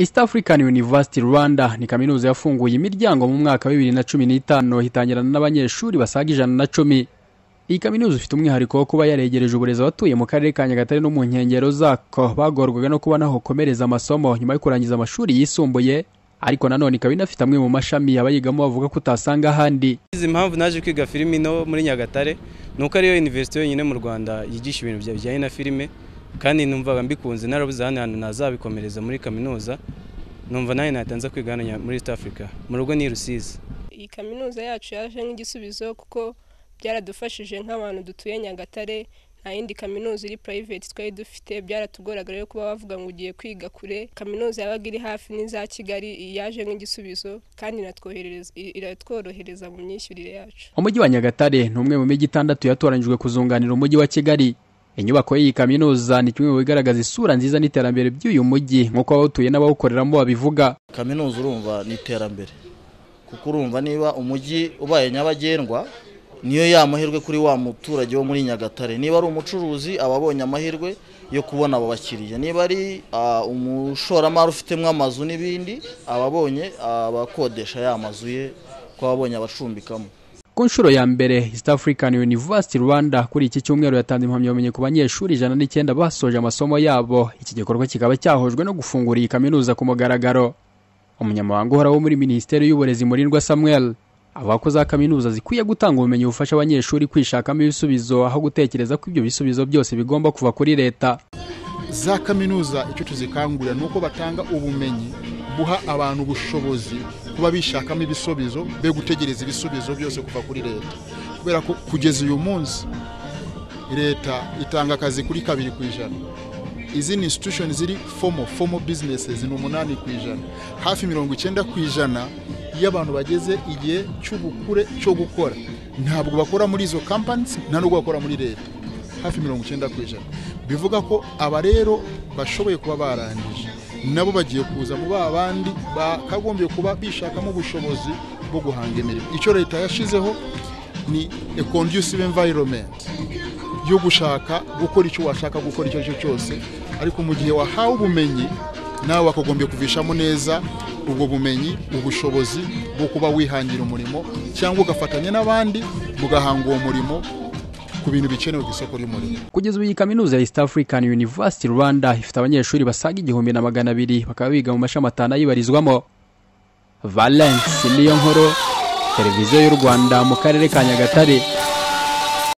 East African University Rwanda ni kaminuza yafunguye imiryango mu mwaka wa bibiri na cumi n'itanu itangirana n'abanyeshuri basaga ijana na cumi. Iyi kaminuza ifite umwihariko wo kuba yaregereje uburezi abatuye mu karere ka nyagatare no mu nkengero zako. Bagorwaga no kubona aho komereza amasomo nyuma yo kurangiza amashuri yisumbuye ariko nanone ikaba inafite amwe mu mashami abayigamo bavuga ko utasanga ahandi. Izi mpamvu naje kwiga filime ino muri nyagatare ni uko ariyo university yonyine mu rwanda yigisha ibintu bijyanye na filime kandi numvaga mbikunze narabuze hano hantu nazabikomereza muri kaminuza numva nawe natanze kwiga hano muri east africa. Mu rugo ni rusizi. Iyi kaminuza yacu yaje nk'igisubizo kuko byaradufashije nk'abantu dutuye nyagatare nta yindi kaminuza iri private twari dufite byaratugoraga rero kuba bavuga ngo ugiye kwiga kure. Kaminuza yabaga iri hafi n'iza kigali yaje nk'igisubizo kandi iratworohereza mu myishyurire yacu. Umujyi wa nyagatare ni umwe mu mijyi itandatu yatoranyijwe kuzunganira umujyi wa kigali. Inyubako y'iyi kaminuza ni kimwe mu bigaragaza isura nziza n'iterambere by'uyu mujyi nk'uko abawutuye n'abawukoreramo babivuga. Kaminuza urumva ni iterambere kuko urumva niba umujyi ubaye nyabagendwa niyo ya mahirwe kuri wa muturage wo muri nyagatare. Niba ari umucuruzi aba abonye amahirwe yo kubona abo bakiriya. Niba ari umushoramari ufitemo amazu n'ibindi aba abonye abakodesha ya mazu ye ko abonye abacumbikamo ku nshuro ya mbere East African University Rwanda kuri iki cyumweru yatanze impamyabumenyi ku banyeshuri ijana n'icyenda basoje amasomo yabo. Iki gikorwa kikaba cyahujwe no gufungura iyi kaminuza ku mugaragaro. Umunyamabanga uhoraho muri minisiteri y'uburezi murindwa Samuel avuga ko za kaminuza zikwiye gutanga ubumenyi bufasha abanyeshuri kwishakamo ibisubizo aho gutekereza ko ibyo bisubizo byose bigomba kuva kuri leta. Za kaminuza icyo tuzikangurira ni uko batanga ubumenyi buha abantu ubushobozi kuba bishakamo ibisubizo be gutegereza ibisubizo byose kuva kuri leta. Kubera ko kugeza uyu munsi leta itanga akazi kuri kabiri ku ijana. Izindi institution ziri fomo fomo businesses ni umunani ku ijana. Hafi mirongo icyenda ku ijana iyo abantu bageze igihe cy'ubukure cyo gukora. Ntabwo bakora muri izo companies nta nubwo bakora muri leta. Hafi mirongo icyenda ku ijana. Bivuga ko aba rero bashoboye kuba barangije. Nabo bagiye kuza mu ba bandi bakagombye kuba bishakamo ubushobozi bwo guhanga imirimo. Icyo leta yashyizeho ni a environment yo gushaka gukora icyo washaka gukora icyo ari cyo cyose ariko mu gihe wahawe ubumenyi nawe wakagombye kuvishamo neza ubwo bumenyi ubushobozi bwo kuba wihangira umurimo cyangwa ugafatanya n'abandi mugahanga uwo murimo ku bintu bikenewe ku isoko ry'umurimo. Kugeza ubu iyi kaminuza ya East African University Rwanda ifite abanyeshuri basaga igihumbi na magana abiri bakaba biga mu mashami atanu ayibarizwamo. Valence niyo nkuru televiziyo y'u Rwanda mu karere ka Nyagatare.